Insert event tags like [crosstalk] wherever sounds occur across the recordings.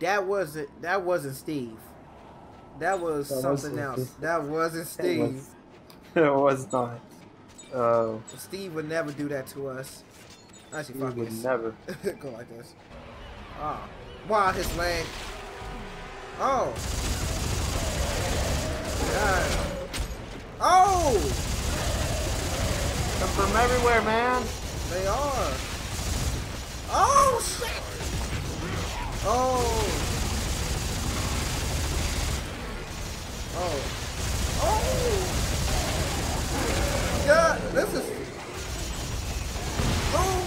That wasn't that wasn't Steve. That was That something else. That wasn't Steve. [laughs] It was not. Oh, Steve would never do that to us. Actually, he fuck would never. [laughs] Go like this. Ah. Wow, his leg. Oh. God. Oh! Come from everywhere, man. They are. Oh, shit! Oh. Oh. Oh! God, this is... Oh!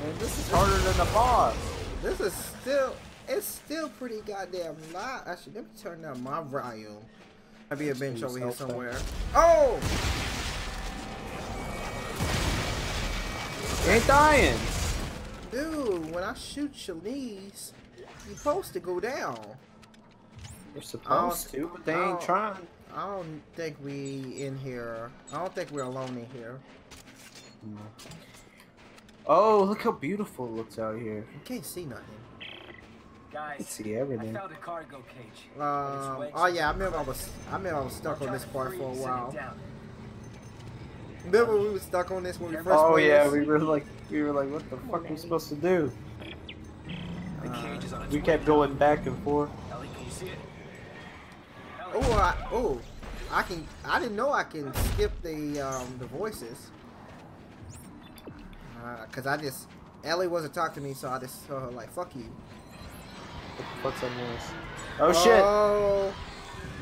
Man, this is harder than the boss. This is still, it's still pretty goddamn loud. Actually, let me turn down my volume. Might be a bench over here somewhere. Oh! Ain't dying. Dude, when I shoot Shanice, you're supposed to go down. You're supposed to, but they ain't trying. I don't think we in here. I don't think we're alone in here. Oh, look how beautiful it looks out here. You can't see nothing. I can Guys, see I everything. found a cargo cage. Um, oh yeah, I into remember I was, I remember I was stuck on this part for a you to while. Down. Remember we was stuck on this when we first Oh yeah, this? we were like, we were like, what the fuck are we supposed to do? The cage is on its We kept going back and forth. Ellie, can you see it? Oh, I, oh, I can. I didn't know I can skip the um the voices. Uh, Cause I just Ellie wasn't talking to me, so I just told her like, "Fuck you." What the fuck's that noise? Oh shit! Oh,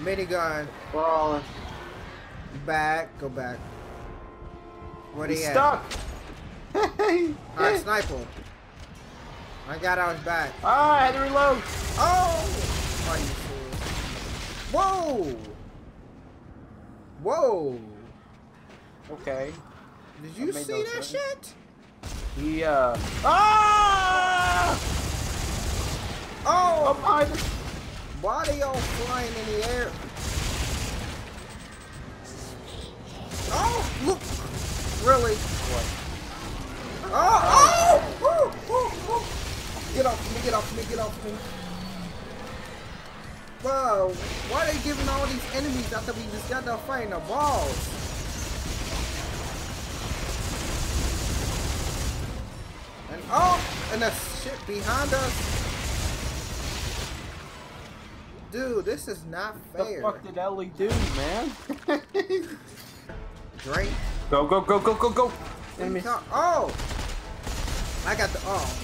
minigun. We're all in. Back. Go back. Where He's stuck! [laughs] Alright, sniper. I got out his back. Ah, I had to reload! Oh! Are serious? Whoa! Whoa! Okay. Did you see that sense. shit? He, uh. Ah! Oh! Behind us! Why they all flying in the air? Really? What? Oh! Oh! Get off me! Get off me! Get off me! Bro, why are they giving all these enemies after we just got done fighting the balls? And oh, and the shit behind us. Dude, this is not fair. What the fuck did Ellie do, man? [laughs] [laughs] Drake. Go, go, go, go, go, go! Enemy. Oh! I got the oh.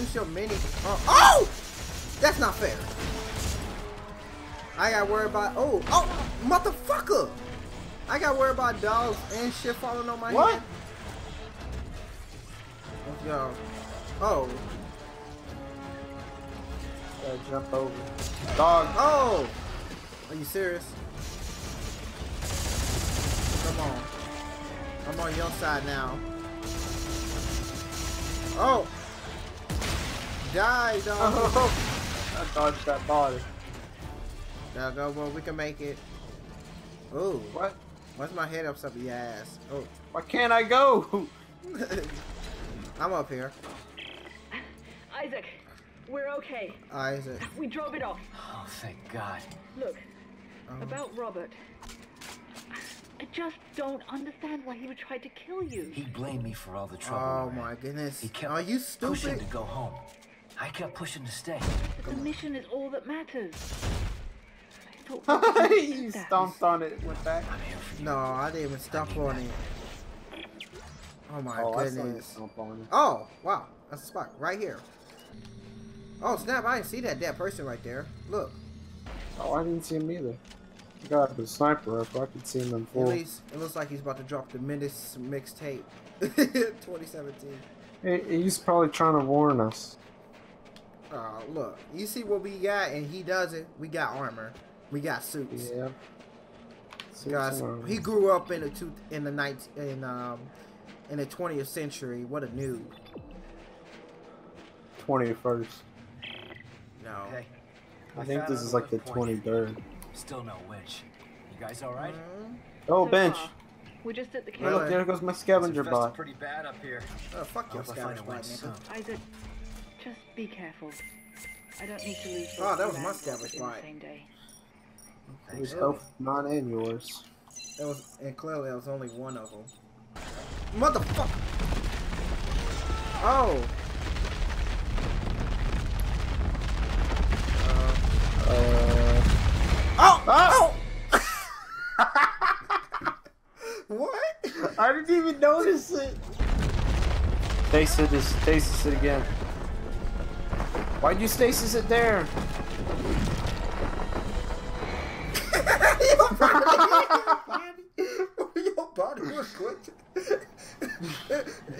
Use your mini. Oh, oh! That's not fair. I got worried about oh oh motherfucker. I got worried about dogs and shit falling on my What? head. Yo. Oh. Gotta jump over. Dog. Oh! Are you serious? Come on. I'm on your side now. Oh! Die, dog. Oh, [laughs] I dodged that body. Now go, well, we can make it. Ooh. What? Why's my head up your ass? Oh. Why can't I go? [laughs] I'm up here. [laughs] Isaac, we're okay. Isaac. We drove it off. Oh, thank God. Look, Um, about Robert. I just don't understand why he would try to kill you. He blamed me for all the trouble. Oh we're in. my goodness. He kept Are you pushing to go home. I kept pushing to stay. But the mission is all that matters. [laughs] I thought he stomped on it, with back. I'm here for you. No, I didn't even stop on it. Oh my oh, I saw you goodness. stomp on it. Oh, wow. That's a spot right here. Oh, snap. I didn't see that dead person right there. Look. Oh, I didn't see him either. I got the sniper up. I could see him in At least it looks like he's about to drop the Menace mixtape. [laughs] 2017. He, he's probably trying to warn us. Uh, look, you see what we got, and he doesn't. We got armor. We got suits. Yeah. Suits Guys, he grew up in the two in the night in um in the 20th century. What a noob. 21st. No. Hey, I think this is like the 23rd. Still no winch. You guys all right? Mm, Oh, So bench. We're just hit the Hey, camp. look, there goes my scavenger It's bot. pretty bad up here. Oh, fuck your hope I find scavenger bot, winch Isaac, Just be careful. I don't need to lose. Oh, both that was my scavenger bot. Robert in spot. same day. It was Really? both mine and yours. It was, and clearly it was only one of them. Motherfucker! Oh! Uh, Uh, oh! Oh! what? I didn't even notice it. Stasis it, stasis it again. Why'd you stasis it there? your body, [laughs] your body was glitching.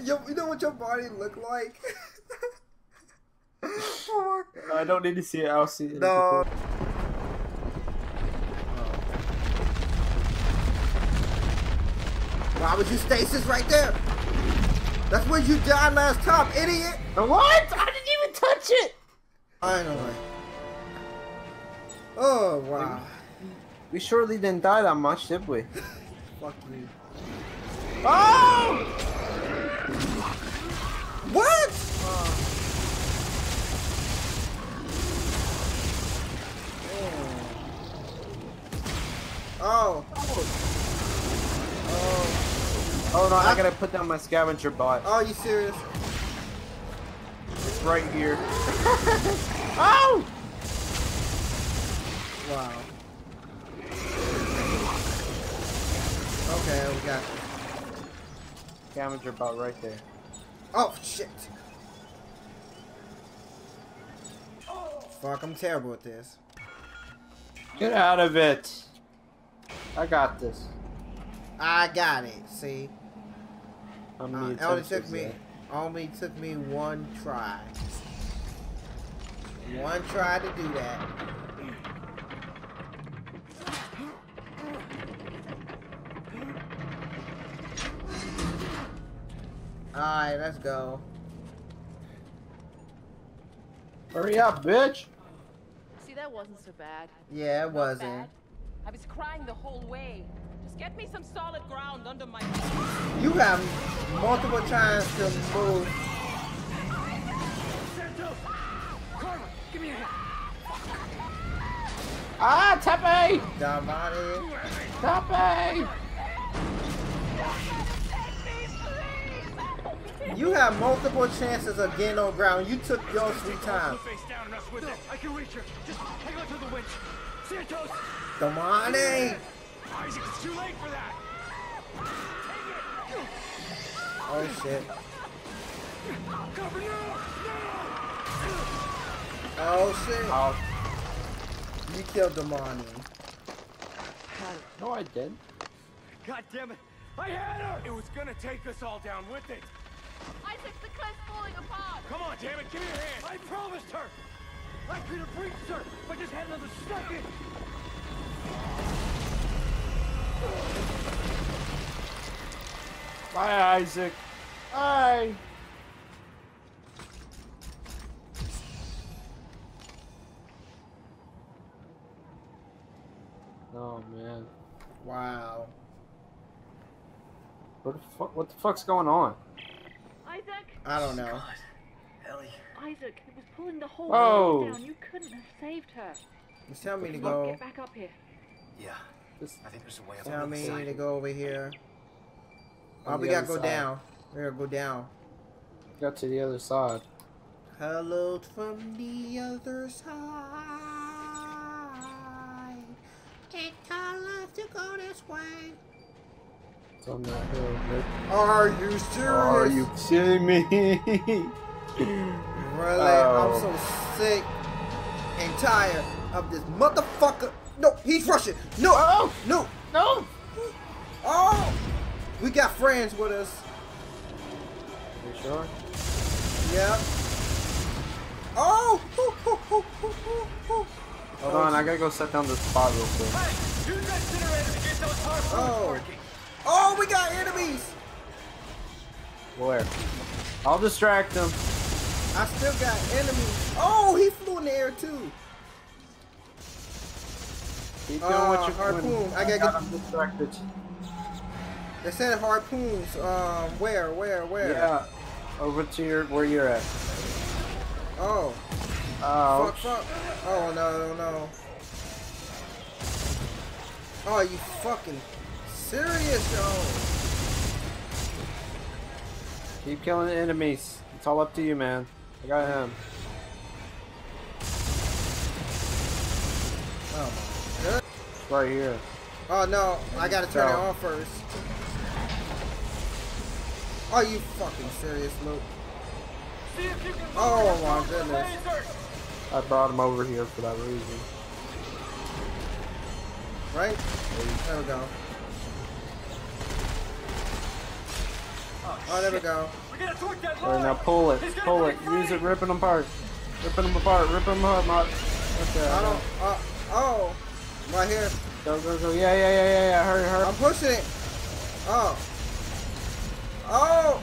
Yo, you know what your body looked like? [laughs] oh my I don't need to see it. I'll see it. No. Why would you stasis right there? That's where you died last time, idiot! What? I didn't even touch it. Finally. Oh, wow. We surely didn't die that much, did we? [laughs] Fuck you. Oh! What? Oh. Oh. Oh no, I gotta put down my scavenger bot. Oh, you serious? It's right here. [laughs] oh! Wow. Okay, we got. Scavenger bot right there. Oh, shit. Fuck, I'm terrible at this. Get out of it. I got this. I got it, see? How Uh, many it only took me, that? only took me one try. One try to do that. Alright, let's go. Hurry up, bitch! See, that wasn't so bad. Yeah, it Not wasn't. bad. I was crying the whole way. Just get me some solid ground under my. You have multiple times to move. Ah, Tepe! Damani. Tepe! You have multiple chances of getting on ground. You took your sweet time. Face down and us it. I can reach her. Just hang on to the winch. Santos! Damani. Isaac, it's too late for that. Oh shit. Cover now! Oh shit. Oh, You killed Damani. no, I didn't. God damn it! I had her! It was gonna take us all down with it. Isaac, the cliff's falling apart. Come on, damn it, give me your hand. I promised her. I could have reached her if I just had another second. Bye, Isaac. Bye. Oh man, Wow. what the fuck? What the fuck's going on? Isaac, I don't know. God. Ellie. Isaac, it was pulling the whole Oh. down. You couldn't have saved her. Just tell me to go. get back up here. Yeah. This- I think there's a way up Tell on the me side. to go over here. Oh, On we gotta go side. down. We gotta go down. Got to the other side. Hello from the other side. It colors to go this way. It's on that hill. Nick. Are you serious? Are you kidding me? Really? Oh. I'm so sick and tired of this motherfucker. No, he's rushing. No, Oh! no, no! oh! We got friends with us. You sure? Yep. Oh! Hold on, I gotta go set down this spot real quick. Hey, use that generator to get those harpoons Oh. working. Oh, we got enemies. Where? I'll distract them. I still got enemies. Oh, he flew in the air too. Keep doing Uh, what you're harpoon. doing. I gotta get- distracted. They said harpoons. Um, where, where, where? Yeah, over to your where you're at. Oh, Oh, fuck, fuck. Oh, no, no. Oh, you fucking serious, yo? keep killing the enemies. It's all up to you, man. I got him. Oh, my God. It's right here. Oh, no. I gotta turn it Go. off first. Are you fucking serious, Luke? See if you can Oh, my goodness. I brought him over here for that reason. Right? There we go. Oh, there we go. We gotta that Alright, now pull it. Pull it. free. Use it ripping them apart. Ripping them apart. Ripping them apart. Okay. I don't. Uh, oh, right here. Go, go, go. Yeah, yeah, yeah, yeah, yeah. Hurry, hurry. I'm pushing it. Oh. Oh.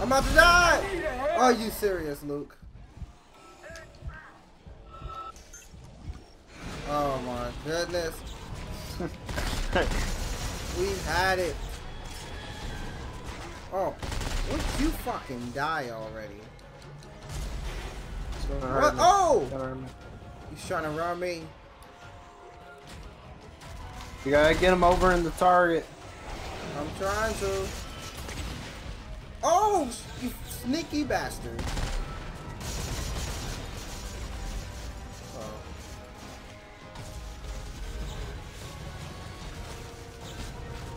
I'm about to die. Are you serious, Luke? Oh my goodness. [laughs] We had it. Oh, would you fucking die already? It's gonna hurt What? Oh! It's gonna hurt me. He's trying to run me. You gotta get him over in the target. I'm trying to. Oh, you sneaky bastard. Oh.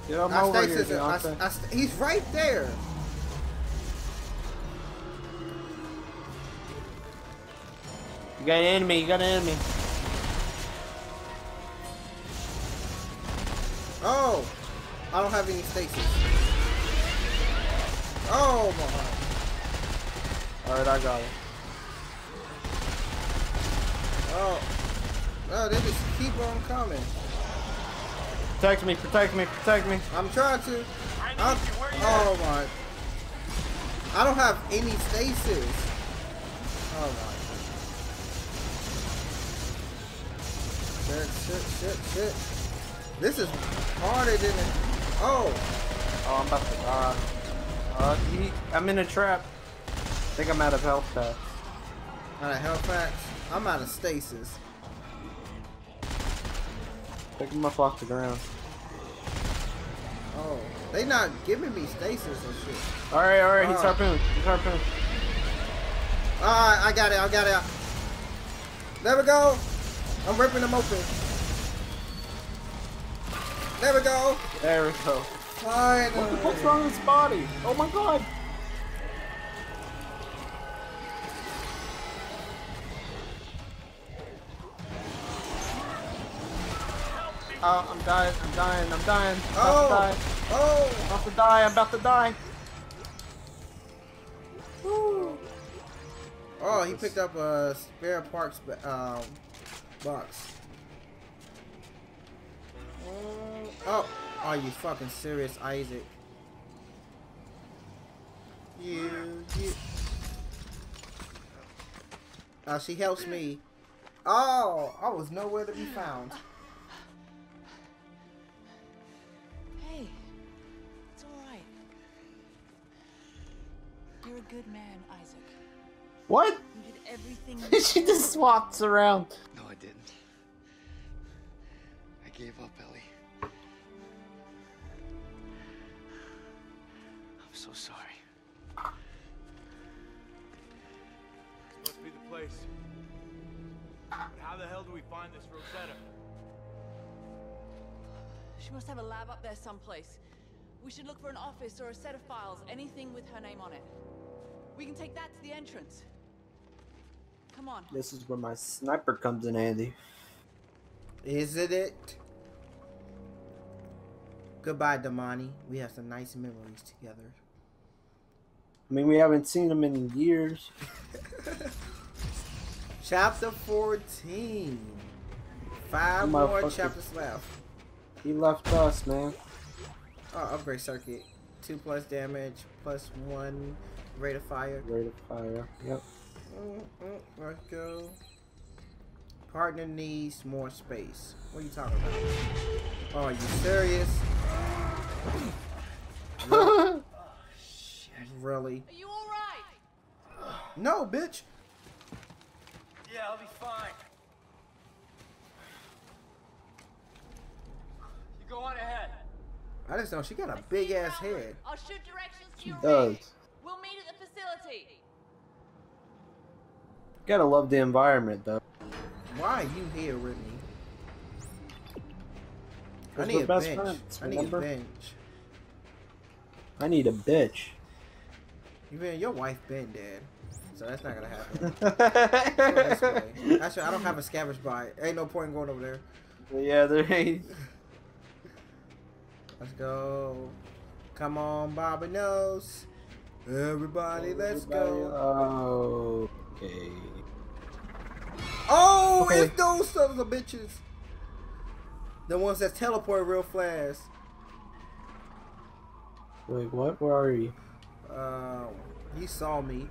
Get him I over stay here, scissor- I- I he's right there. You got an enemy. You got an enemy. Oh, I don't have any stasis. Oh my. Alright, I got it. Oh. No, they just keep on coming. Protect me. Protect me. Protect me. I'm trying to. I'm, you. Where you oh my. I don't have any stasis. Oh my. Shit, shit, shit, shit. This is harder than it. Oh. Oh, I'm about to die. Uh, he, I'm in a trap. I think I'm out of health packs. Out of health packs. I'm out of stasis. Him up off the ground. Oh. They not giving me stasis and shit. Alright, alright, he's Oh. harpooned. He's harpooned. Alright, I got it, I got it. There we go. I'm ripping them open. There we go. There we go. Finally. fuck's wrong with his body? Oh my god. Oh, I'm dying, I'm dying, I'm dying. I'm about to die. Oh. I'm about to die, I'm about to die. Oh, he picked up a spare parts ba- um, box. Oh, are you fucking serious, Isaac? You, you. Oh, she helps me. Oh, I was nowhere to be found. Hey, it's all right. You're a good man, Isaac. What? You did everything. [laughs] you she just swaps around. No, I didn't. I gave up, Ellie. Sorry. This must be the place. But how the hell do we find this Rosetta? She must have a lab up there someplace. We should look for an office or a set of files, anything with her name on it. We can take that to the entrance. Come on. This is where my sniper comes in handy. Isn't it? Goodbye, Damani. We have some nice memories together. I mean, we haven't seen him in years. [laughs] Chapter 14. Five more chapters left. He left us, man. Oh, upgrade circuit. Two plus damage, plus one rate of fire. Rate of fire. Yep. Mm, mm, let's go. Partner needs more space. What are you talking about? Oh, are you serious? Really? Are you all right? No, bitch. Yeah, I'll be fine. You go on ahead. I just know she got a big ass head. I'll shoot directions to She your does. rig. We'll meet at the facility. Gotta love the environment though. Why are you here, Whitney? I need a best bench. friends, I need a bench. I need a bitch. Even your wife been dead, so that's not gonna happen. [laughs] Actually, I don't have a scavenge by. Ain't no point in going over there. yeah, there ain't. [laughs] Let's go. Come on, Bobby knows. Everybody, let's go. Oh, okay. Oh, Okay. it's those sons of bitches. The ones that teleport real fast. Wait, what? Where are you? Um, he saw me,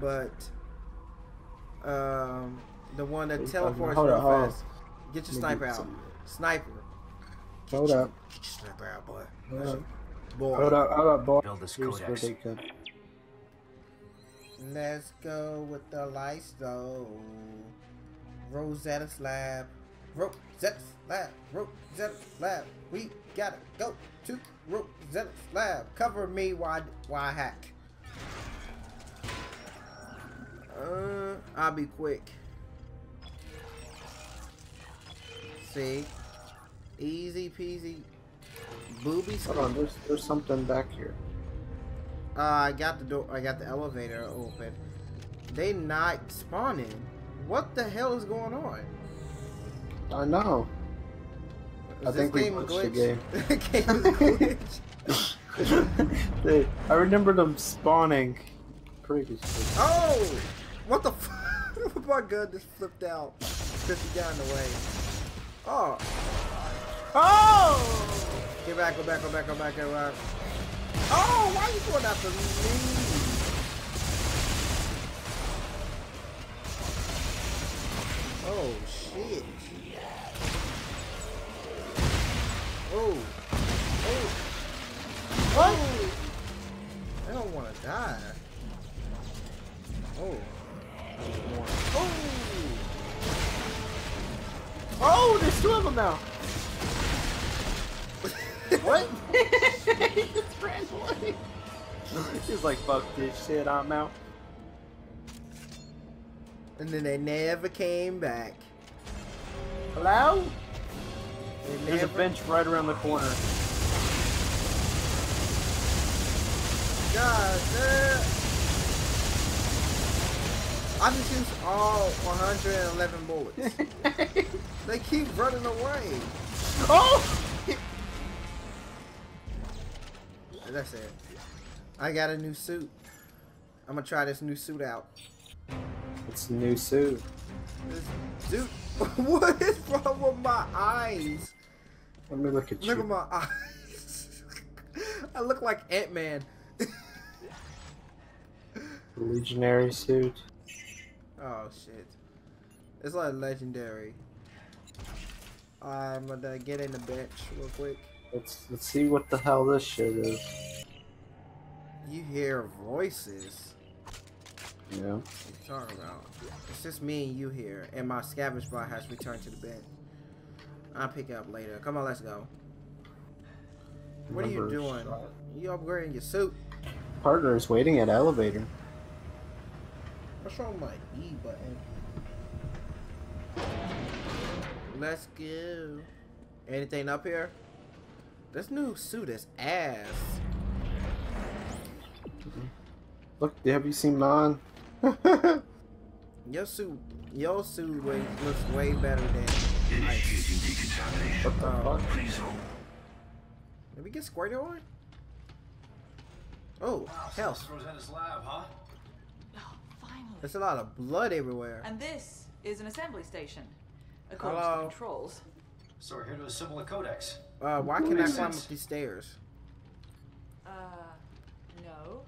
but um, the one that teleports on, real hold on. fast. Get your Let me sniper get out. some- Sniper. Hold up. Get your sniper out, boy. Hold up. Boy. Hold up. Hold up, boy. Build this Here's where codex. they come. Let's go with the lights though. Rosetta's lab. Rosetta's lab. Rosetta's lab. We gotta go to rope Rosetta's lab. Cover me while while I hack. Uh, I'll be quick. See, easy peasy. Booby. Hold on. There's there's something back here. Uh, I got the door. I got the elevator open. They not spawning. What the hell is going on? I know. Is I think we a glitched the game [laughs] game is glitch. [laughs] They, I remember them spawning previously. oh, what the? F- [laughs] oh My gun just flipped out because he got in the way. Oh, Oh! get back! Go back! Go back! Go back! Go back! Oh, why are you going after me? Oh shit! Oh, oh, oh! I don't want to die. Oh. Oh! Oh, there's two of them now. [laughs] what? he just ran away. He's like, fuck this shit, I'm out. And then they never came back. Hello? They There's a bench right around the corner. God damn. I just used all 111 bullets. [laughs] they keep running away. oh! And That's it. I got a new suit. I'm gonna try this new suit out. It's a new suit. This dude, [laughs] what is wrong with my eyes? Let me look at Look you. at my [laughs] eyes. I look like Ant Man. Legionary suit. Oh shit. It's like legendary. I'm gonna get in the bench real quick. Let's let's see what the hell this shit is. You hear voices. Yeah. What you talking about? It's just me and you here, and my scavenge bot has returned to the bench. I'll pick it up later. Come on, let's go. What are you doing? shot. You upgrading your suit? Partner is waiting at elevator. What's wrong with my E button? Let's go. Anything up here? This new suit is ass. Look, have you seen mine? [laughs] Your suit, your suit looks way better than. What the fuck? Did we get squirted on? Oh, health. Rosetta's lab, huh? Oh, finally. There's a lot of blood everywhere. And this is an assembly station, according Hello? to the controls. So we're here to assemble a codex. Uh, why can't I Makes climb up these stairs? Uh, no.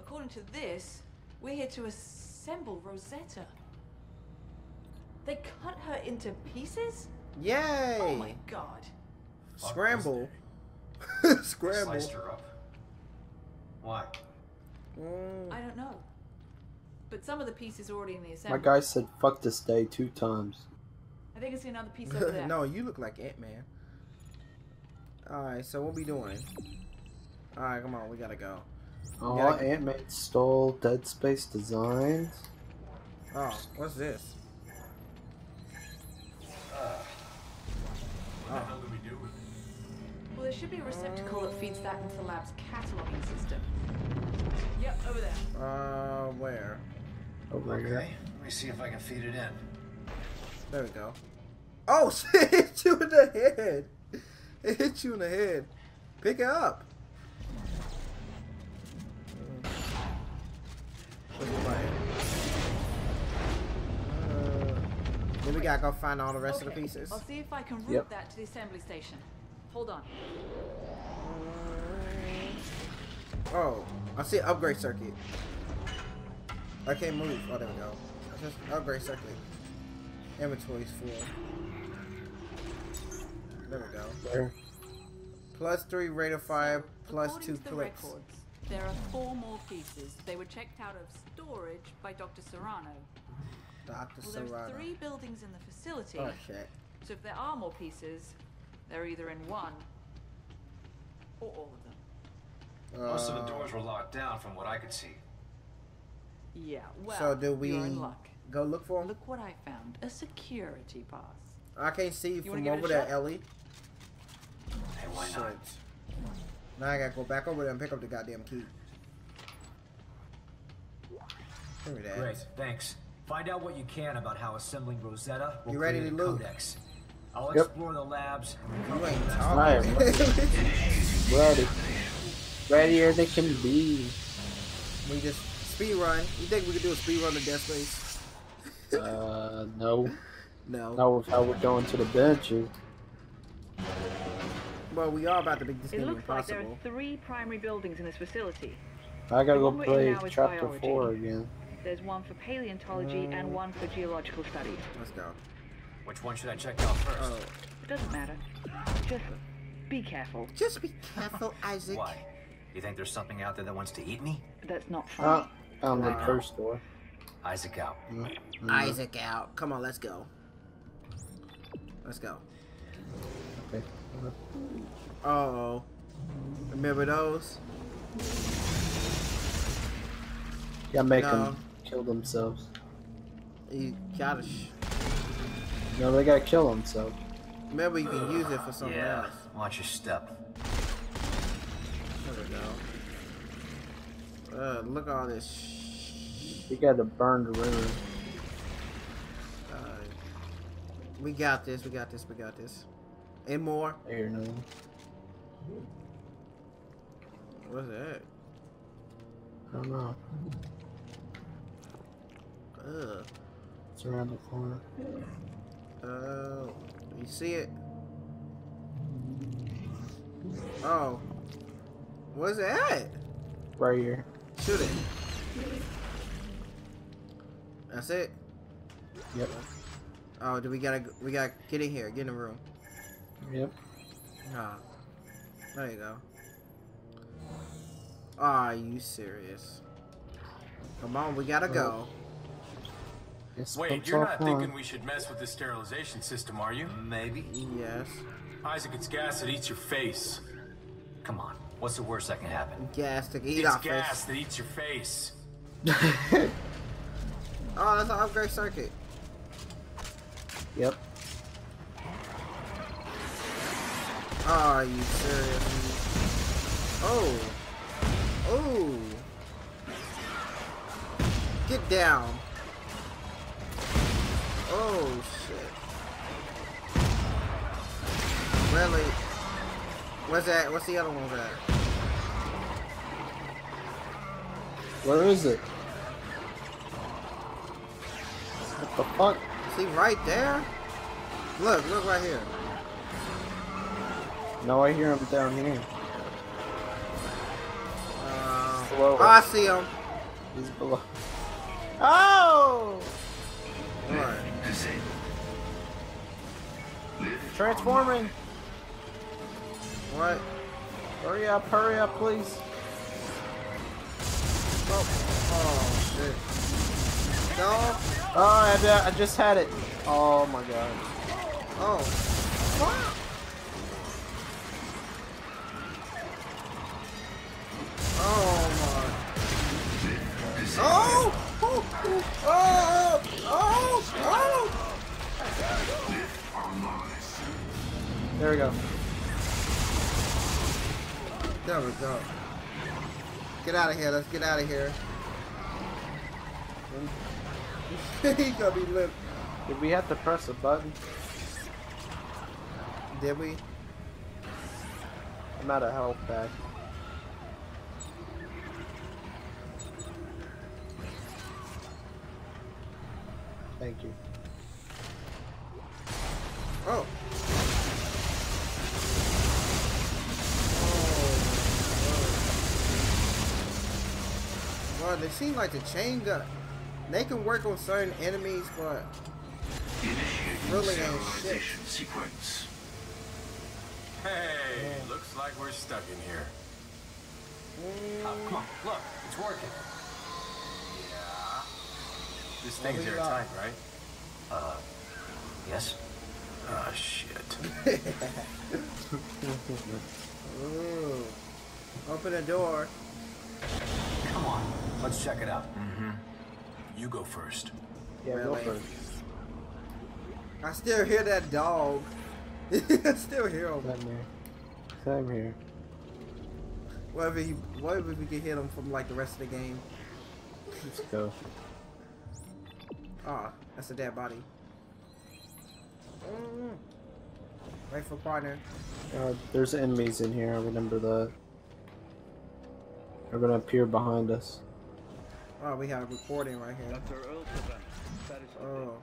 According to this, we're here to assemble Rosetta. They cut her into pieces? Yay! Oh my god. Scramble. [laughs] Scramble. Sliced her up. Why? Mm. I don't know. but some of the pieces are already in the assembly. My guy said fuck this day two times. I think I see another piece over [laughs] there. no, you look like Ant Man. Alright, so what we doing? Alright, come on, we gotta go. Oh, gotta- Ant Man stole Dead Space designs. Oh, what's this? The hell do we do? Well, there should be a receptacle that feeds that into the lab's cataloging system. Yep, over there. Uh, where? Over here. Okay, let me see if I can feed it in. There we go. Oh, shit, [laughs] it hit you in the head. It hit you in the head. Pick it up. Push the button. Then we gotta go find all the rest of the pieces. I'll see if I can route Yep. that to the assembly station. Hold on. Uh, oh, I see an upgrade circuit. I can't move. Oh, there we go. Just upgrade circuit. Inventory's full. There we go. There. Plus three rate of fire, plus According two to the clicks. records, there are four more pieces. They were checked out of storage by Dr. Serrano. Dr. Well, there's Serrano. three buildings in the facility, Oh, shit. so if there are more pieces, they're either in one or all of them. Most of the Uh, doors were locked down from what I could see. Yeah, well, So do we you're in luck. go look for them? Look what I found. A security pass. I can't see you You from give it a over there, shot? Ellie. Hey, why Shit. not? Now I gotta go back over there and pick up the goddamn key. Give me that. Great, thanks. Find out what you can about how assembling Rosetta will You ready create to loot? codex. I'll Yep. explore the labs and You recover ain't the rest. I talking. [laughs] ready. Readier they can be. we just speed run. You think we could do a speed run of Dead Space? Uh, [laughs] no. No. Not with how we're going to the benches. Well, we are about to make this It game looks like there are three primary buildings in this facility. I gotta The go one we're in play chapter biology. 4 again. There's one for paleontology and one for geological studies. Let's go. Which one should I check out first? Oh, It doesn't matter. Just be careful. just be careful, [laughs] Isaac. Why? You think there's something out there that wants to eat me? That's not funny. Ah, found the first door. Isaac out. Mm-hmm. Isaac out. Come on, let's go. Let's go. Okay. Uh oh. Remember those? Yeah, make No. them kill themselves. You gotta. Sh- No, they gotta kill themselves. Maybe you can use it for something yeah, else. watch your step. There we go. Uh, look at all this. Sh- You gotta burn the river. uh, we got this. We got this. We got this. And more. Here, no. What's that? I don't know. It's around the corner. Uh, you see it? Oh. What's that? Right here. Shoot it. That's it. Yep. Oh, do we gotta we gotta get in here, get in the room. Yep. Ah, there you go. Are you serious? Come on, we gotta go. It's Wait, you're not one. thinking we should mess with the sterilization system, are you? Maybe. Yes. Isaac, it's gas that eats your face. Come on. What's the worst that can happen? Gas to eat It's off gas face. that eats your face. [laughs] Oh, that's an upgrade circuit. Yep. Are you serious? Oh. Oh. Get down. Oh, shit. Really? What's that? What's the other one at? Where is it? What the fuck? Is he right there? Look, look right here. No, I hear him down here. Uh, oh, I see him. He's below. Oh! Alright. Transforming! What? Hurry up, hurry up, please. Oh, oh shit. No. Oh, I, I just had it. Oh my god. Oh. Go. Get out of here. Let's get out of here. [laughs] he gonna be lit. Did we have to press a button? Did we? I'm out of health back. Thank you. Oh. They seem like the chain gun. They can work on certain enemies, but really ain't shit. sequence. Hey, looks like we're stuck in here. Oh, come on, look, it's working. Yeah. This thing's we airtight, right? Uh, yes? Oh shit. [laughs] Ooh. Open the door. Come on, let's check it out. You go first. Yeah, go first. I still hear that dog. [laughs] I still hear him. Same here. Same here. What if, he, what if we could hit him from like the rest of the game? Let's go. Ah, that's a dead body. Mm. Wait for partner. Uh, there's enemies in here, remember that. They're gonna appear behind us. Oh, we have a recording right here. Oh,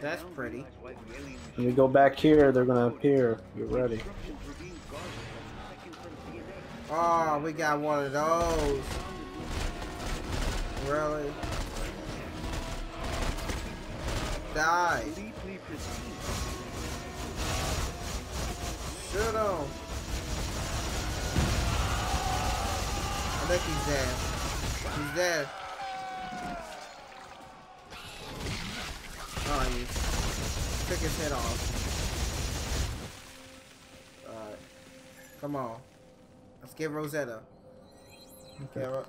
that's pretty. When we go back here, they're gonna appear. Get ready. Oh, we got one of those. Really? Die. Shoot him. I think he's dead. He's dead. Oh, he took his head off. Alright. Come on. Let's get Rosetta. Okay. Ro-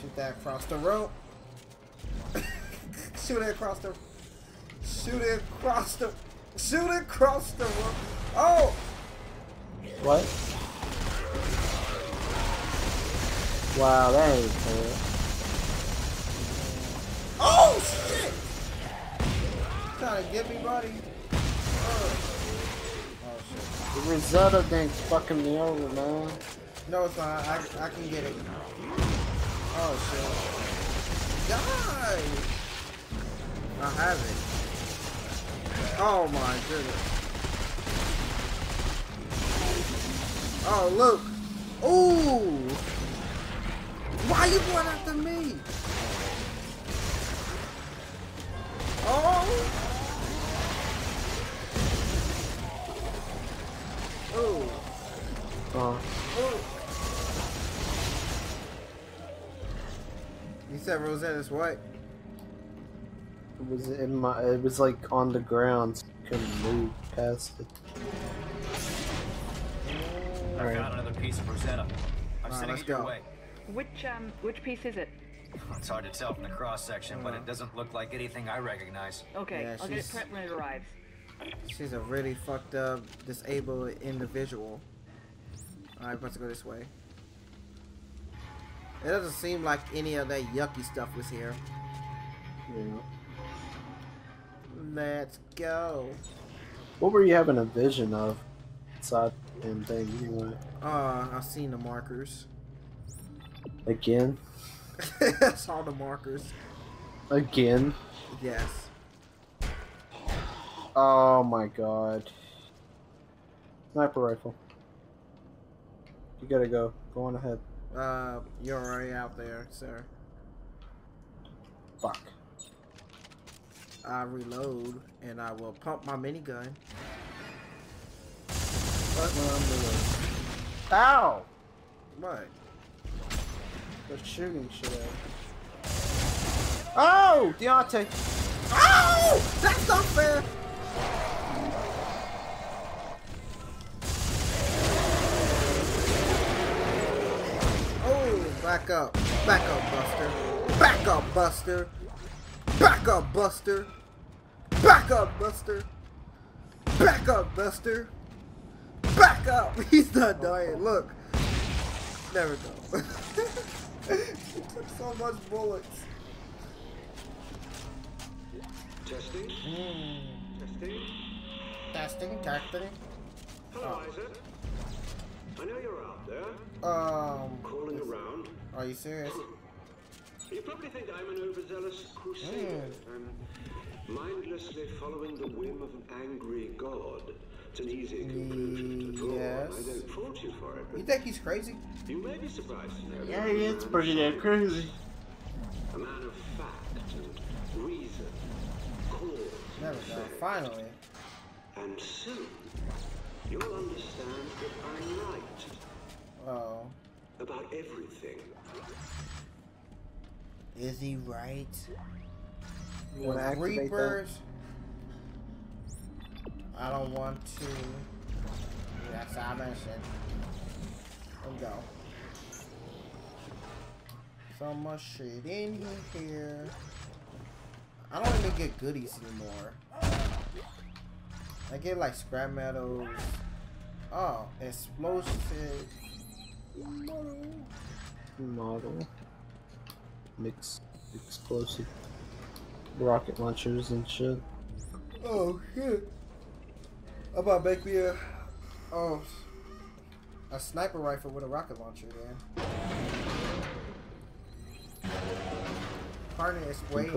Shoot that across the rope. [laughs] Shoot it across the. Shoot it across the. Shoot it across the room. Oh! What? Wow, that ain't fair. Oh shit! Trying to get me, buddy. Oh. oh. The Rosetta thing's fucking me over, man. No, it's fine. I, I can get it. Oh shit. Die! I have it. Oh my goodness. Oh look. Ooh! Why are you going after me? Oh! Ooh. Uh, Ooh. You said Rosetta's what? it was in my. It was like on the ground. So I couldn't move past it. I Alright. found another piece of Rosetta. I'm Alright, sending let's it your go. way. Which um which piece is it? It's hard to tell from the cross section, but it doesn't look like anything I recognize. Okay, Yeah, I'll get it she's- prepped when it arrives. She's a really fucked up, disabled individual. Alright, let's go this way. It doesn't seem like any of that yucky stuff was here. Yeah. Let's go. What were you having a vision of? Inside the damn thing anyway. Uh, I've seen the markers. Again? [laughs] I saw the markers. Again? Yes. Oh my god. Sniper rifle. You gotta go. Go on ahead. Uh, you're already out there, sir. Fuck. I reload and I will pump my minigun. Ow! What? They're shooting shit him. Oh! Deontay! Oh! That's not fair! Oh, back up. Back up, Buster. Back up, Buster. Back up, Buster. Back up, Buster. Back up, Buster. Back up. [laughs] He's not oh, dying. Oh. Look. There we go. [laughs] he took so much bullets. Testing. Testing. Testing, testing. Hello, Isaac. I know you're out there, Um, crawling around. are you serious? [clears throat] You probably think I'm an overzealous crusader. I'm mindlessly following the whim of an angry god. It's an easy conclusion to draw. Yes. I don't fault you for it, You think he's crazy? you may be surprised to know. Yeah, that he is pretty damn crazy. A man of fact and reason, cause There we go. Finally. and soon you'll understand that I'm right Oh. about everything. Is he right? You wanna With activate that? I don't want to. Yes, I mentioned. Let's go. So much shit in here. I don't even get goodies anymore. I get like scrap metals. Oh, explosive. Model. Mix explosive. Rocket launchers and shit. Oh shit. About make me a oh a sniper rifle with a rocket launcher then. Partner is way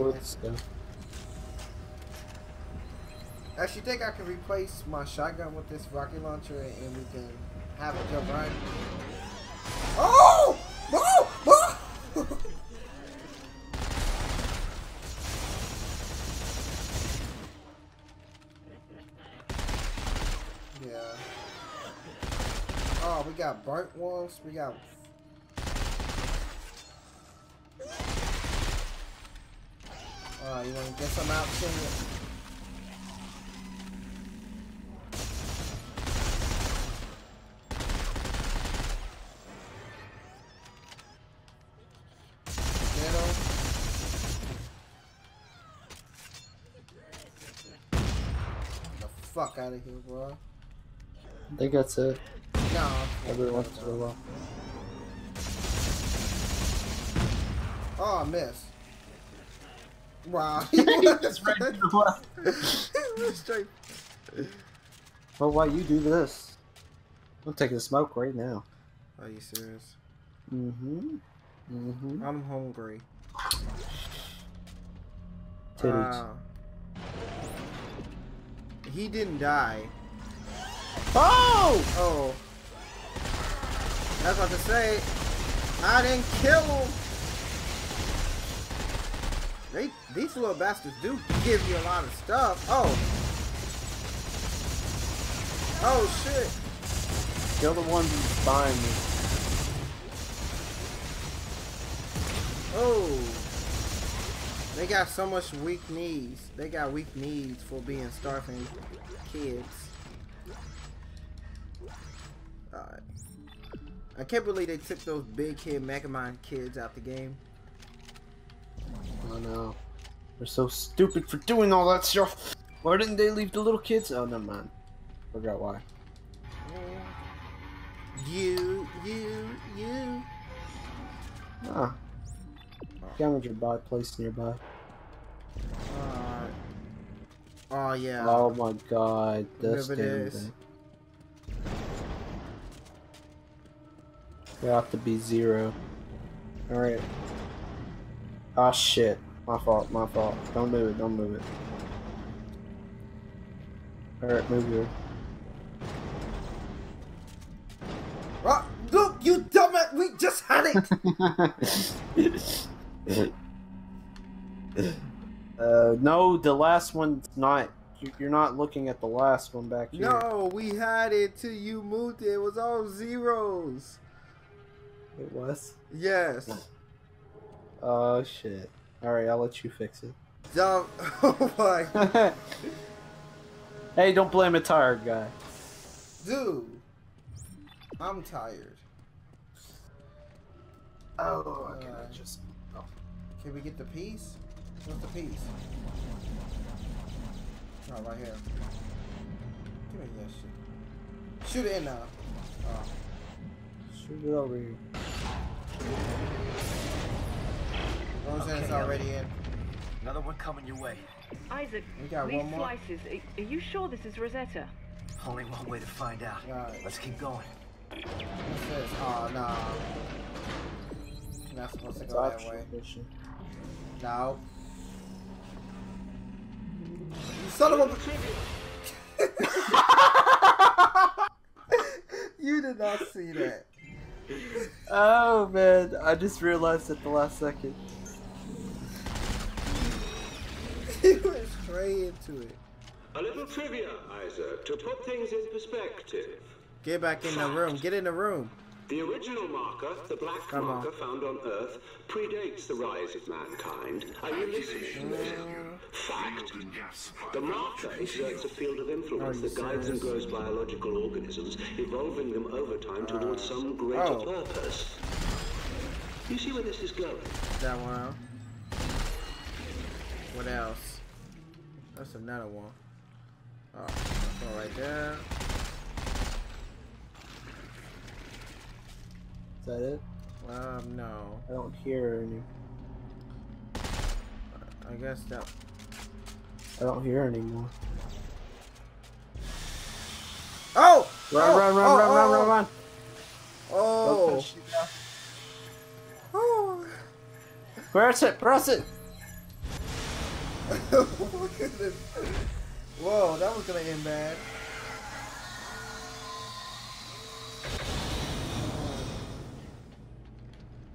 Actually think I can replace my shotgun with this rocket launcher and we can have a jump. Oh! Oh! oh! yeah. Oh, we got burnt wolves. We got. Uh, you want to get some out. The fuck out of here, bro. Think that's it. No. Every once in a while. Oh, I missed. Wow. [laughs] [laughs] Just right to the left. Straight. Well, why you do this? I'm taking a smoke right now. Are you serious? Mm-hmm. Mm-hmm. I'm hungry. Titties. Wow. He didn't die. oh! Oh. I was about to say, I didn't kill him. They, these little bastards do give you a lot of stuff. Oh. Oh shit. Kill the ones behind me. Oh. They got so much weak knees. They got weak knees for being starving kids. Alright. I can't believe they took those big kid Megamind kids out the game. Oh no. They're so stupid for doing all that stuff. Why didn't they leave the little kids? Oh, never mind. Forgot why. You, you, you. Ah. Scavenger by place nearby. Alright. Oh yeah. Oh my god. This Whatever it is. thing. You have to be zero. Alright. Ah shit. My fault, my fault. Don't move it, don't move it. Alright, move here. Oh, look, you dumbass! We just had it. [laughs] [laughs] uh, no, the last one's not. you- You're not looking at the last one back here. no, we had it till you moved it. It was all zeros. It was? Yes. Oh shit. Alright, I'll let you fix it. Jump. [laughs] Oh my. [laughs] hey, don't blame a tired guy. Dude. I'm tired. Oh, okay, I uh, just. Oh. Can we get the piece? What's the piece? Oh, right here. Give me that shit. Shoot it in now. Oh. Shoot it over here. Roseanne's Okay, already in. Another one coming your way. Isaac, We got these one more? slices, are, are you sure this is Rosetta? Only one way to find out. Right. Let's keep going. What's this? Oh, no. Not supposed to go that way. mission. No. You son of a... [laughs] you did not see that. Oh man, I just realized at the last second. [laughs] he went straight into it. A little trivia, Isaac, to put things in perspective. Get back in the room. Get in the room. The original marker, the black Come on. marker found on Earth, predates the rise of mankind. Are you listening? Fact. The marker exerts a field of influence oh, that guides and grows biological organisms, evolving them over time towards some greater oh. purpose. You see where this is going? That one. What else? That's another one. Oh, that's one right there. That it? Um, no. I don't hear any. I guess that. I don't hear anymore. Oh! Run, oh, run, run, oh, run, run, oh, run, run! Oh! Oh! [sighs] Press it, press it! Look at this. Whoa, that was gonna end bad.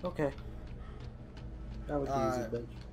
Okay. That was the easy bitch.